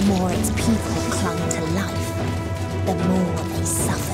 The more its people clung to life, the more they suffered.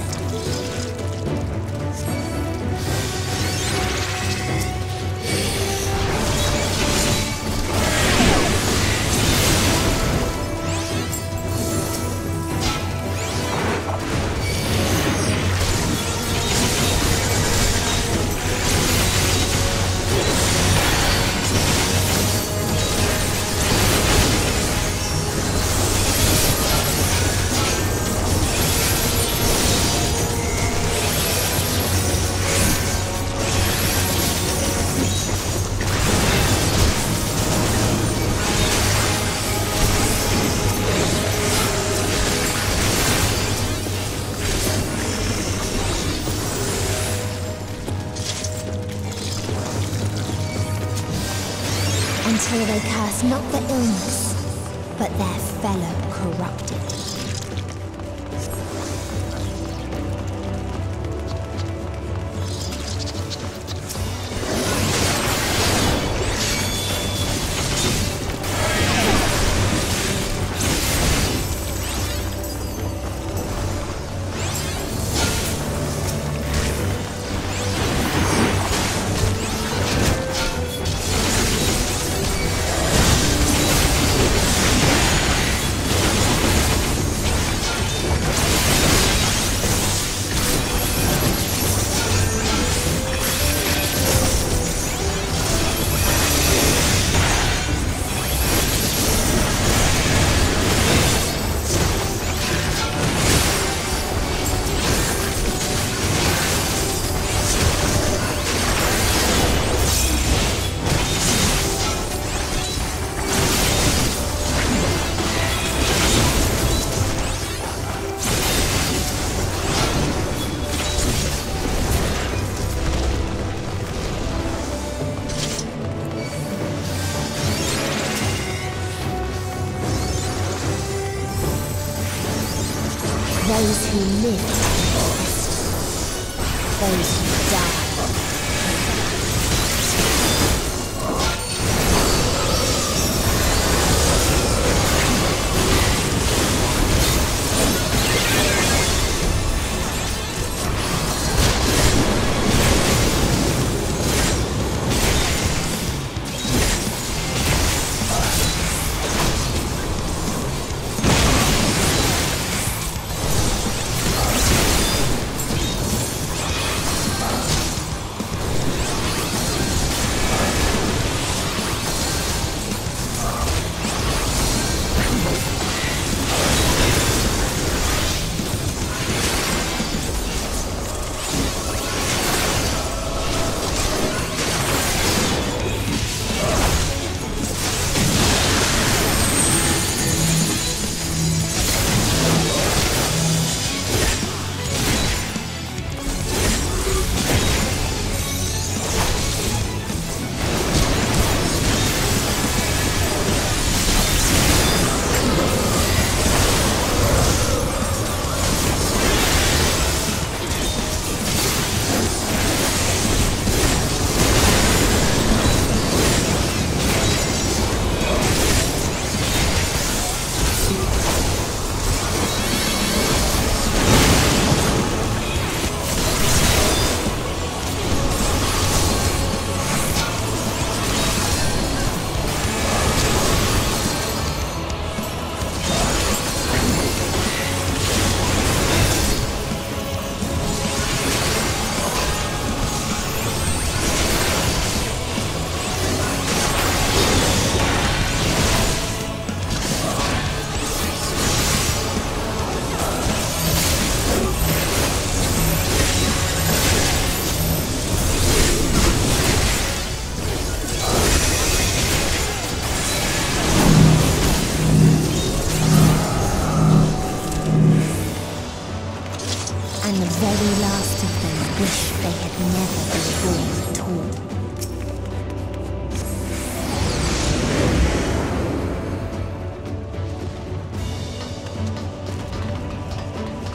Until they curse not the illness, but their fellow corrupted. Those who die.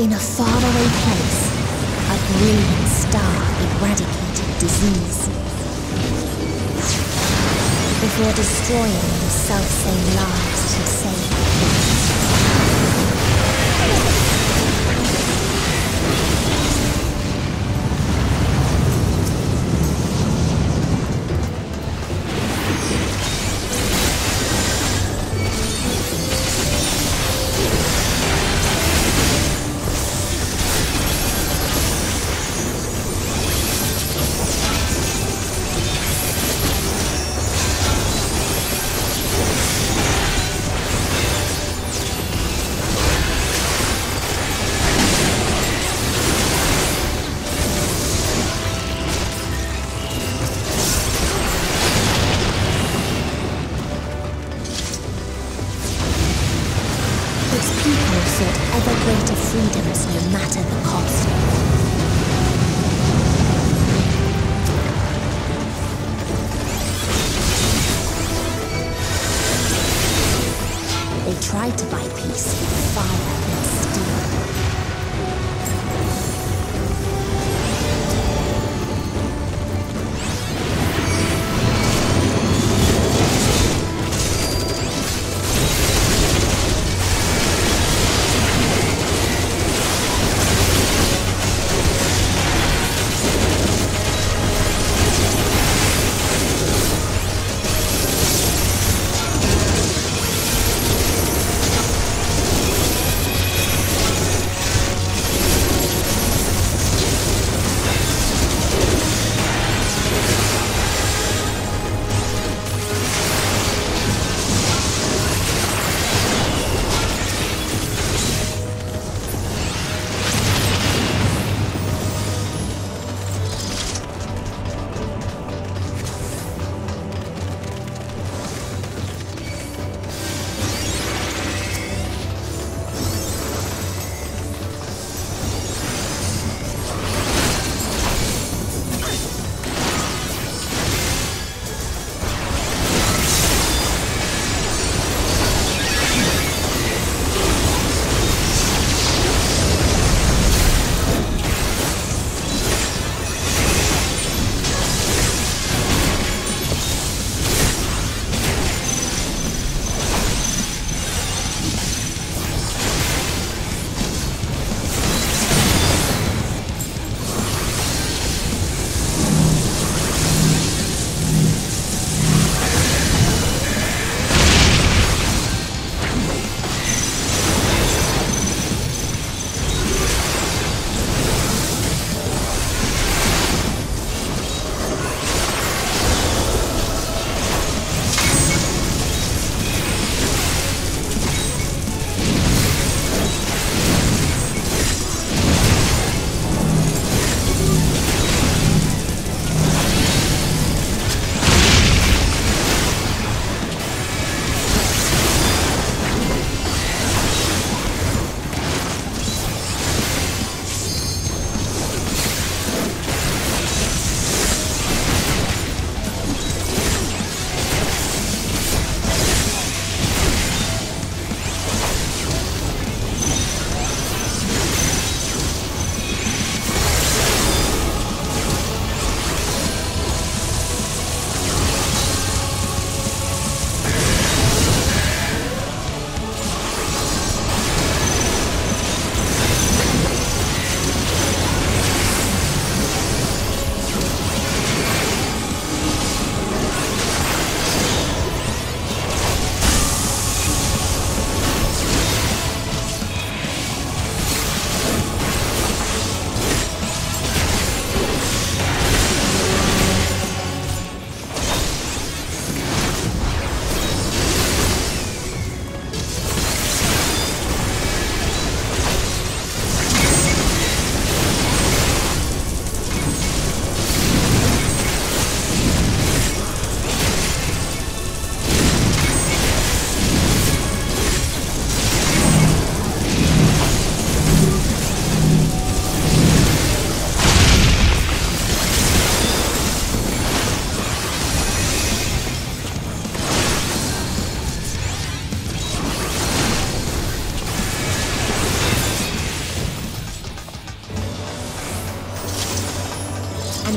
In a faraway place, a brilliant star eradicated disease. Before destroying the self-same lives to save freedom is no matter the cost.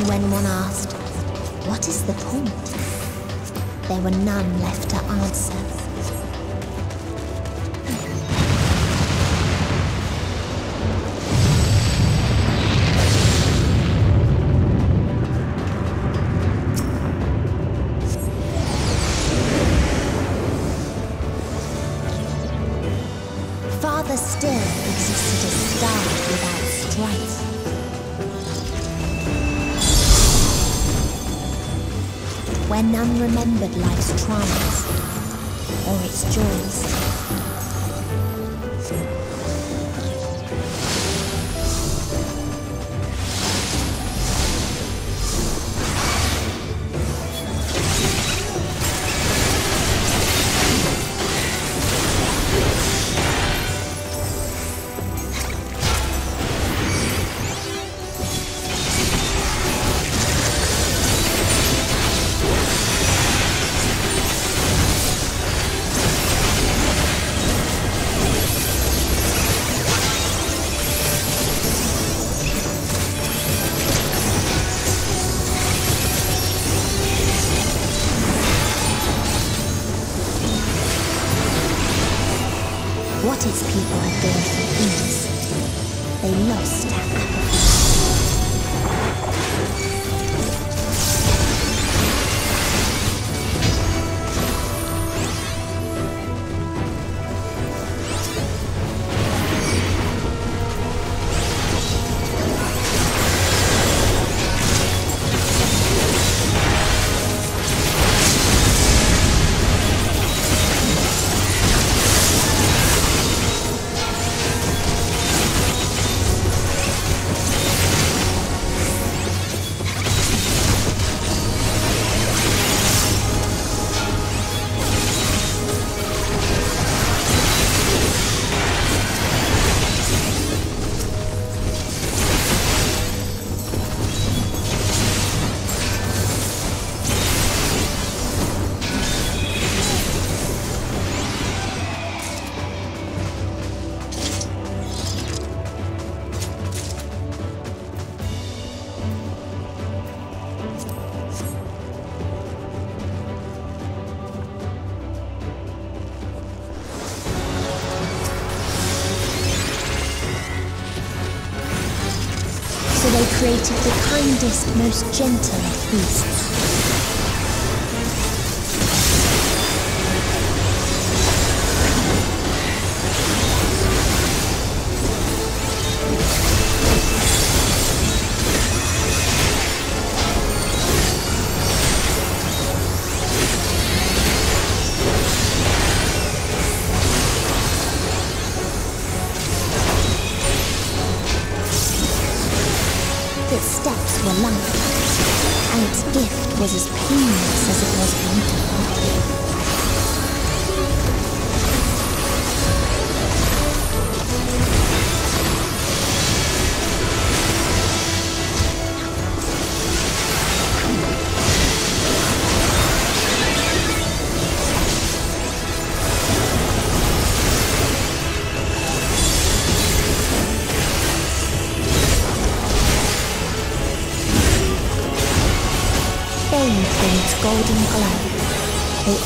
When one asked, What is the point? There were none left to answer. Farther still existed a star without strife. Where none remembered life's triumphs or its joys. What its people had done for peace, they lost apathy. Created the kindest, most gentle of beasts.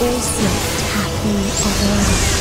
Bathed in its golden